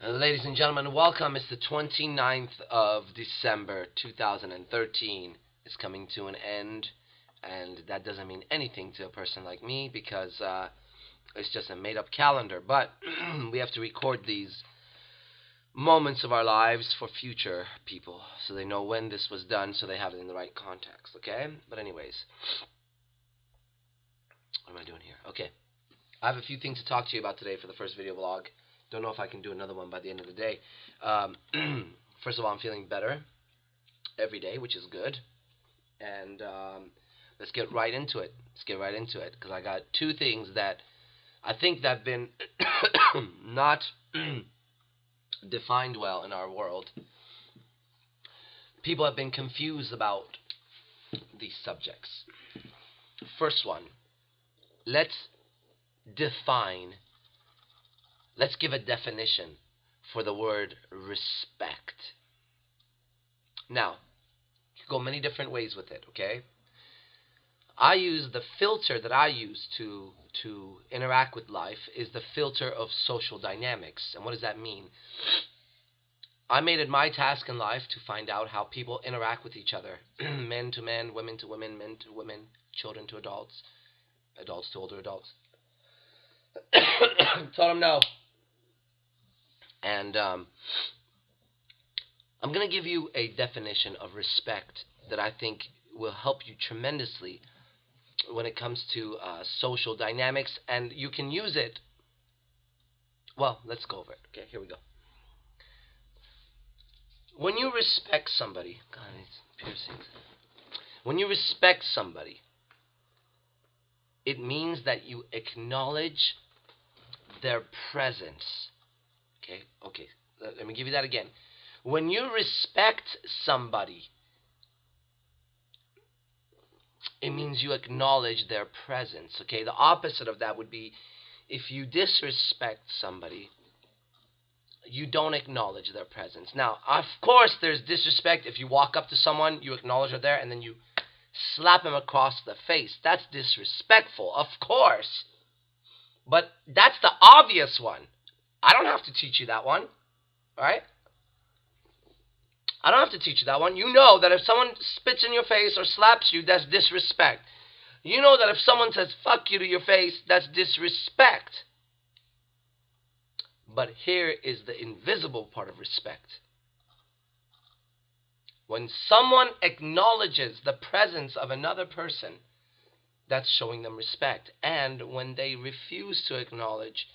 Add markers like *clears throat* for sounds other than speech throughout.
Uh, ladies and gentlemen, welcome. It's the 29th of December 2013. It's coming to an end, and that doesn't mean anything to a person like me because uh, it's just a made up calendar. But *clears throat* we have to record these moments of our lives for future people so they know when this was done so they have it in the right context, okay? But, anyways, what am I doing here? Okay. I have a few things to talk to you about today for the first video blog. Don't know if I can do another one by the end of the day. Um, *clears throat* first of all, I'm feeling better every day, which is good. And um, let's get right into it. Let's get right into it because I got two things that I think that have been *coughs* not *clears throat* defined well in our world. People have been confused about these subjects. First one, let's define Let's give a definition for the word respect. Now, you can go many different ways with it, okay? I use the filter that I use to to interact with life is the filter of social dynamics. And what does that mean? I made it my task in life to find out how people interact with each other. *clears throat* men to men, women to women, men to women, children to adults, adults to older adults. *coughs* Told them no. And um, I'm going to give you a definition of respect that I think will help you tremendously when it comes to uh, social dynamics, and you can use it. Well, let's go over it. Okay, here we go. When you respect somebody, God, it's piercing. When you respect somebody, it means that you acknowledge their presence Okay, okay. Let me give you that again. When you respect somebody, it means you acknowledge their presence. Okay, the opposite of that would be if you disrespect somebody, you don't acknowledge their presence. Now, of course, there's disrespect if you walk up to someone, you acknowledge they're there, and then you slap them across the face. That's disrespectful, of course. But that's the obvious one. I don't have to teach you that one. Right? I don't have to teach you that one. You know that if someone spits in your face or slaps you, that's disrespect. You know that if someone says fuck you to your face, that's disrespect. But here is the invisible part of respect. When someone acknowledges the presence of another person, that's showing them respect. And when they refuse to acknowledge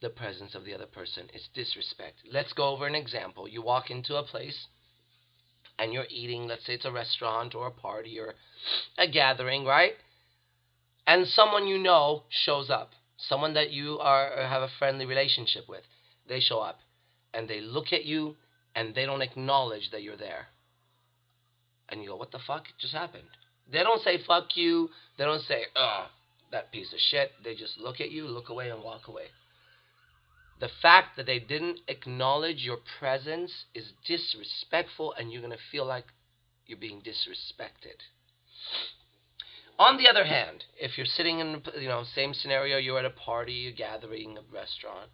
the presence of the other person. It's disrespect. Let's go over an example. You walk into a place and you're eating, let's say it's a restaurant or a party or a gathering, right? And someone you know shows up. Someone that you are have a friendly relationship with. They show up and they look at you and they don't acknowledge that you're there. And you go, what the fuck just happened? They don't say fuck you. They don't say, ugh, that piece of shit. They just look at you, look away, and walk away. The fact that they didn't acknowledge your presence is disrespectful, and you're going to feel like you're being disrespected. On the other hand, if you're sitting in, you know, same scenario, you're at a party, a gathering, a restaurant,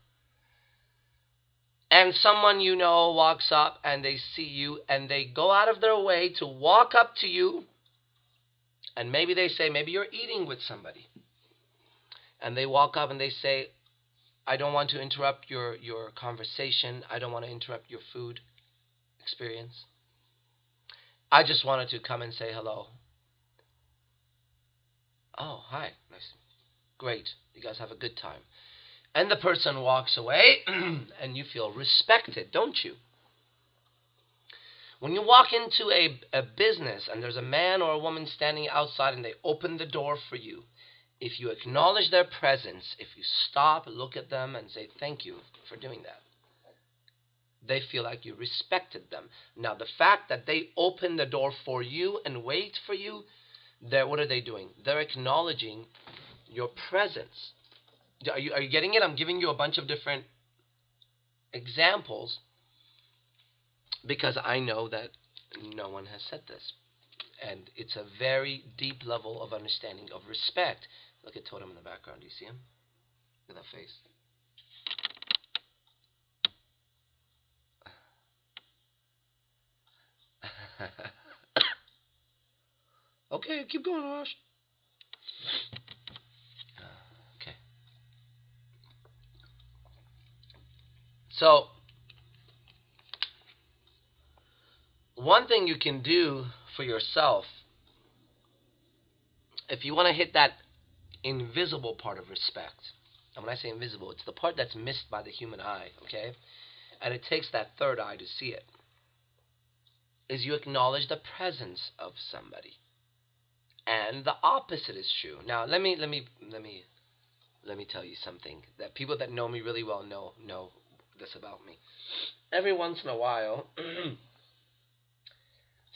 and someone you know walks up and they see you and they go out of their way to walk up to you, and maybe they say, maybe you're eating with somebody, and they walk up and they say, I don't want to interrupt your, your conversation. I don't want to interrupt your food experience. I just wanted to come and say hello. Oh, hi. Nice. Great. You guys have a good time. And the person walks away *clears throat* and you feel respected, don't you? When you walk into a, a business and there's a man or a woman standing outside and they open the door for you, if you acknowledge their presence, if you stop, look at them, and say thank you for doing that, they feel like you respected them. Now, the fact that they open the door for you and wait for you, they're, what are they doing? They're acknowledging your presence. Are you, are you getting it? I'm giving you a bunch of different examples because I know that no one has said this and it's a very deep level of understanding of respect. Look at Totem in the background. Do you see him? Look at that face. *laughs* okay, keep going, Rosh. Okay. So, one thing you can do for yourself, if you want to hit that invisible part of respect, and when I say invisible, it's the part that's missed by the human eye, okay? And it takes that third eye to see it. Is you acknowledge the presence of somebody. And the opposite is true. Now, let me let me let me let me tell you something that people that know me really well know know this about me. Every once in a while, *clears throat*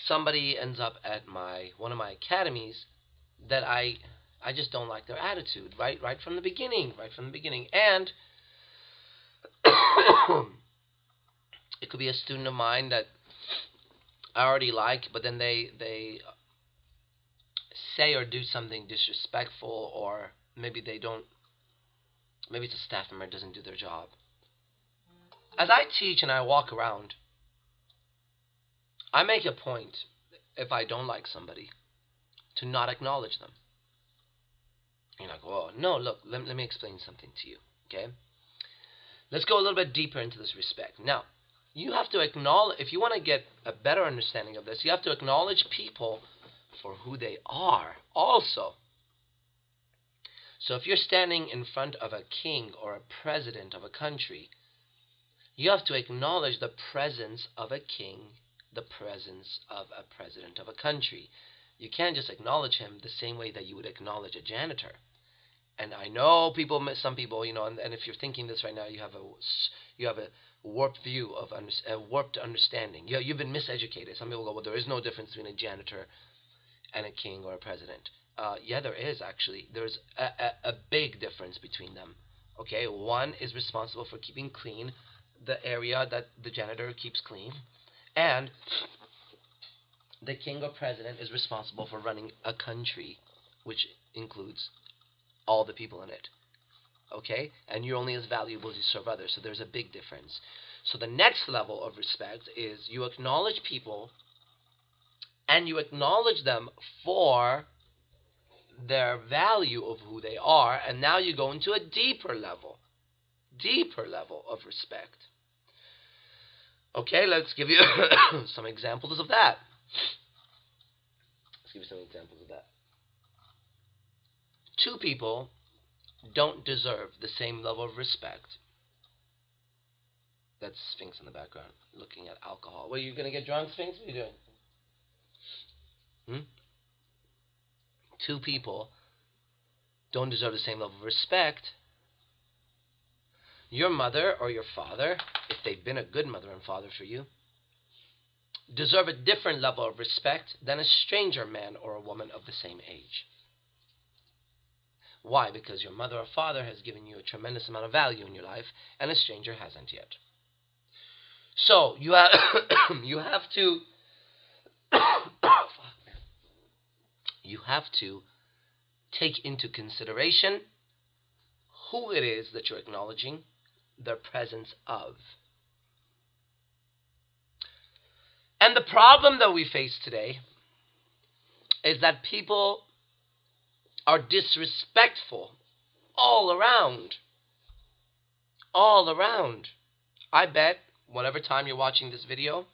somebody ends up at my one of my academies that I I just don't like their attitude, right? Right from the beginning, right from the beginning. And *coughs* it could be a student of mine that I already like, but then they they say or do something disrespectful, or maybe they don't. Maybe it's a staff member doesn't do their job. As I teach and I walk around, I make a point if I don't like somebody to not acknowledge them. You're like, well, no, look, let, let me explain something to you, okay? Let's go a little bit deeper into this respect. Now, you have to acknowledge, if you want to get a better understanding of this, you have to acknowledge people for who they are also. So if you're standing in front of a king or a president of a country, you have to acknowledge the presence of a king, the presence of a president of a country. You can't just acknowledge him the same way that you would acknowledge a janitor and I know people, some people, you know, and, and if you're thinking this right now, you have a you have a warped view of under, a warped understanding. You, you've been miseducated. Some people go, well, there is no difference between a janitor and a king or a president. Uh, yeah, there is actually. There's a, a, a big difference between them. Okay, one is responsible for keeping clean the area that the janitor keeps clean, and the king or president is responsible for running a country, which includes all the people in it. Okay? And you're only as valuable as you serve others. So there's a big difference. So the next level of respect is you acknowledge people and you acknowledge them for their value of who they are. And now you go into a deeper level. Deeper level of respect. Okay, let's give you *coughs* some examples of that. Let's give you some examples of that two people don't deserve the same level of respect. That's Sphinx in the background, looking at alcohol. Well, you gonna get drunk, Sphinx? What are you doing? Hmm? Two people don't deserve the same level of respect. Your mother or your father, if they've been a good mother and father for you, deserve a different level of respect than a stranger man or a woman of the same age. Why? Because your mother or father has given you a tremendous amount of value in your life, and a stranger hasn't yet. So you have *coughs* you have to *coughs* you have to take into consideration who it is that you're acknowledging the presence of. And the problem that we face today is that people are disrespectful all around. All around. I bet, whatever time you're watching this video,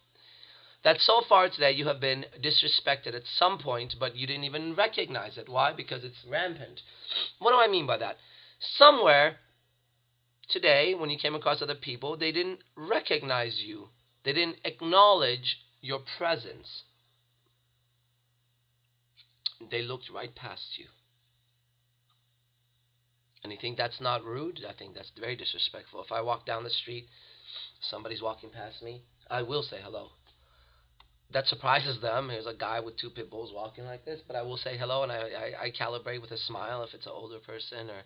that so far today you have been disrespected at some point, but you didn't even recognize it. Why? Because it's rampant. What do I mean by that? Somewhere today, when you came across other people, they didn't recognize you, they didn't acknowledge your presence. They looked right past you. And you think that's not rude? I think that's very disrespectful. If I walk down the street, somebody's walking past me, I will say hello. That surprises them. Here's a guy with two pit bulls walking like this, but I will say hello and I, I, I calibrate with a smile if it's an older person or,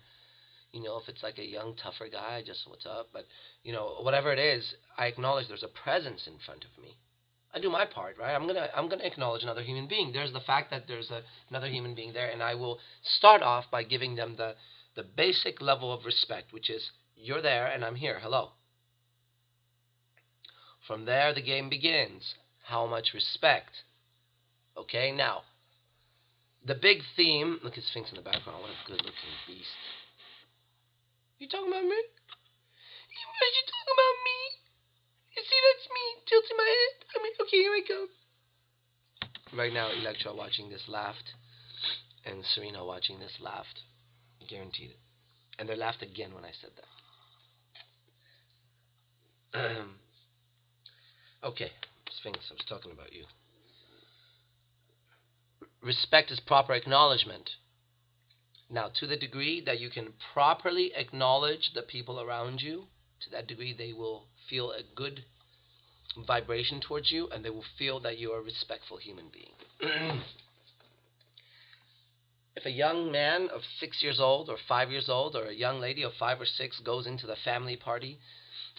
you know, if it's like a young, tougher guy, just what's up. But, you know, whatever it is, I acknowledge there's a presence in front of me. I do my part, right? I'm gonna I'm gonna acknowledge another human being. There's the fact that there's a, another human being there, and I will start off by giving them the the basic level of respect, which is you're there and I'm here. Hello. From there, the game begins. How much respect? Okay, now, the big theme. Look at Sphinx in the background. What a good-looking beast. You talking about me? What are you talking about me? You see, that's me tilting my head. I mean, okay, here I go. Right now, Electra watching this laughed, and Serena watching this laughed. Guaranteed it. And they laughed again when I said that. okay, Sphinx, I was talking about you. Respect is proper acknowledgement. Now, to the degree that you can properly acknowledge the people around you, to that degree they will feel a good vibration towards you and they will feel that you are a respectful human being. *clears throat* if a young man of six years old or five years old or a young lady of five or six goes into the family party,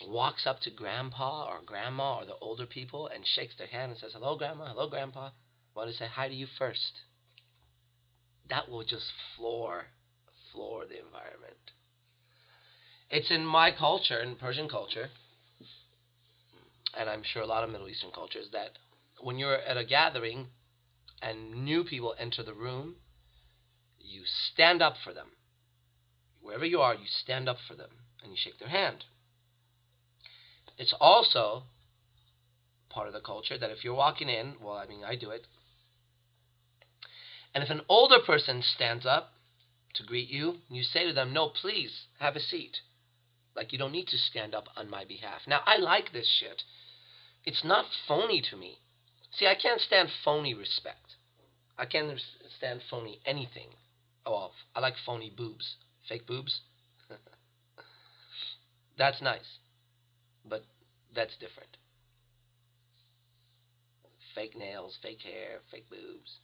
walks up to grandpa or grandma or the older people and shakes their hand and says, Hello, grandma, hello, grandpa, want to say hi to you first. That will just floor, floor the environment. It's in my culture, in Persian culture, and I'm sure a lot of Middle Eastern cultures, that when you're at a gathering and new people enter the room, you stand up for them. Wherever you are, you stand up for them and you shake their hand. It's also part of the culture that if you're walking in, well, I mean, I do it, and if an older person stands up to greet you, you say to them, No, please, have a seat. Like you don't need to stand up on my behalf. Now, I like this shit. It's not phony to me. See, I can't stand phony respect. I can't stand phony anything. Oh, I like phony boobs. Fake boobs. *laughs* that's nice. But that's different. Fake nails, fake hair, fake boobs.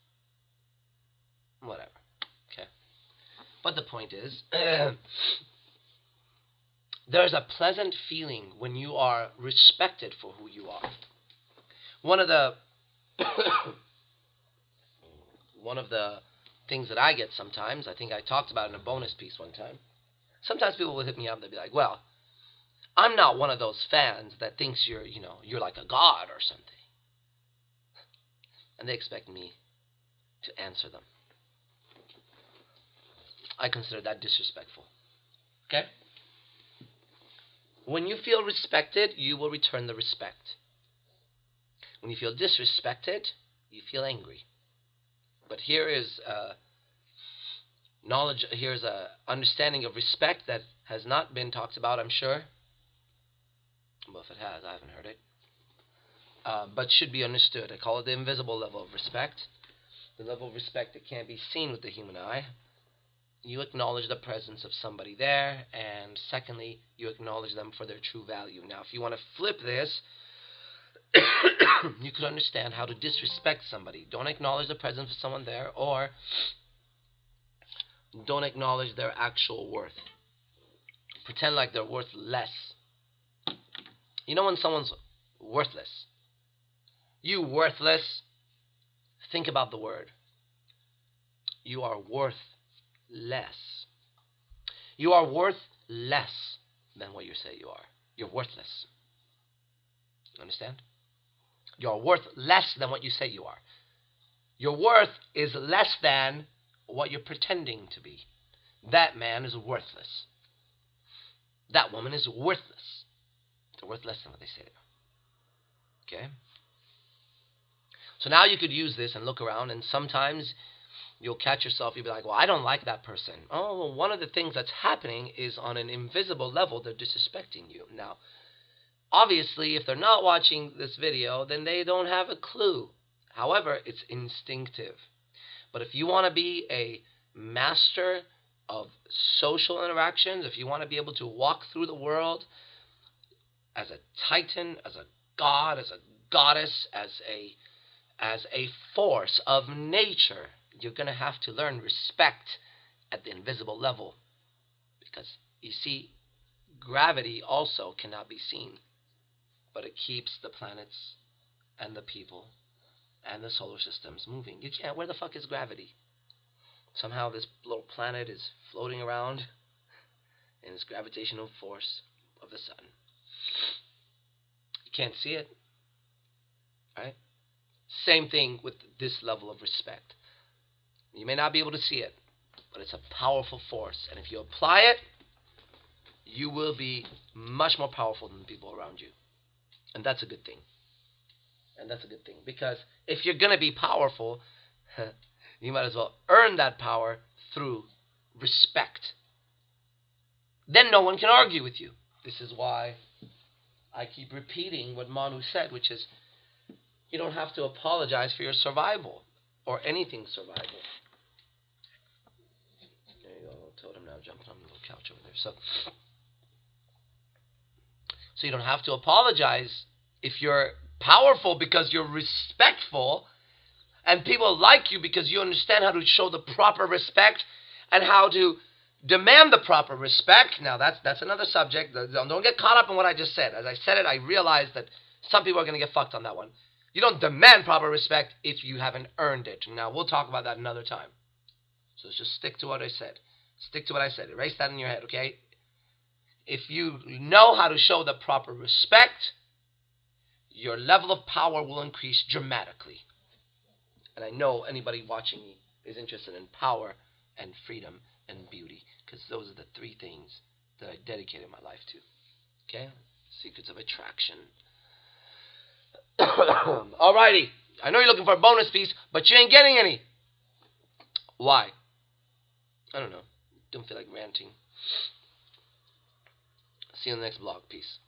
Whatever. Okay. But the point is, *clears throat* there's a pleasant feeling when you are respected for who you are. One of the *coughs* one of the things that I get sometimes, I think I talked about in a bonus piece one time. Sometimes people will hit me up, and they'll be like, Well, I'm not one of those fans that thinks you're, you know, you're like a god or something. And they expect me to answer them. I consider that disrespectful. Okay? When you feel respected, you will return the respect. When you feel disrespected, you feel angry. But here is a knowledge, here's a understanding of respect that has not been talked about, I'm sure. Well, if it has, I haven't heard it. Uh, but should be understood. I call it the invisible level of respect. The level of respect that can't be seen with the human eye, you acknowledge the presence of somebody there, and secondly, you acknowledge them for their true value. Now, if you want to flip this, *coughs* you could understand how to disrespect somebody. Don't acknowledge the presence of someone there, or don't acknowledge their actual worth. Pretend like they're worth less. You know when someone's worthless? You worthless. Think about the word. You are worth less. You are worth less than what you say you are. You're worthless. Understand? You're worth less than what you say you are. Your worth is less than what you're pretending to be. That man is worthless. That woman is worthless. They're worth less than what they say they are. Okay? So now you could use this and look around, and sometimes you'll catch yourself, you'll be like, well, I don't like that person. Oh, well, one of the things that's happening is on an invisible level, they're disrespecting you. Now, obviously, if they're not watching this video, then they don't have a clue. However, it's instinctive. But if you want to be a master of social interactions, if you want to be able to walk through the world as a titan, as a god, as a goddess, as a as a force of nature, you're going to have to learn respect at the invisible level. Because, you see, gravity also cannot be seen, but it keeps the planets and the people and the solar systems moving. You can't. Where the fuck is gravity? Somehow this little planet is floating around in this gravitational force of the sun. You can't see it. Right? Same thing with this level of respect. You may not be able to see it, but it's a powerful force. And if you apply it, you will be much more powerful than the people around you. And that's a good thing. And that's a good thing. Because if you're going to be powerful, *laughs* you might as well earn that power through respect. Then no one can argue with you. This is why I keep repeating what Manu said, which is you don't have to apologize for your survival or anything survival. There you go, totem now jumping on the little couch over there. So, so you don't have to apologize if you're powerful because you're respectful and people like you because you understand how to show the proper respect and how to demand the proper respect. Now that's that's another subject. Don't get caught up in what I just said. As I said it, I realized that some people are going to get fucked on that one. You don't demand proper respect if you haven't earned it. Now we'll talk about that another time. So just stick to what I said. Stick to what I said. Erase that in your head, okay? If you know how to show the proper respect, your level of power will increase dramatically. And I know anybody watching me is interested in power and freedom and beauty because those are the three things that I dedicated my life to. Okay? Secrets of attraction. *coughs* Alrighty. I know you're looking for a bonus piece, but you ain't getting any. Why? I don't know. Don't feel like ranting. See you in the next blog. Peace.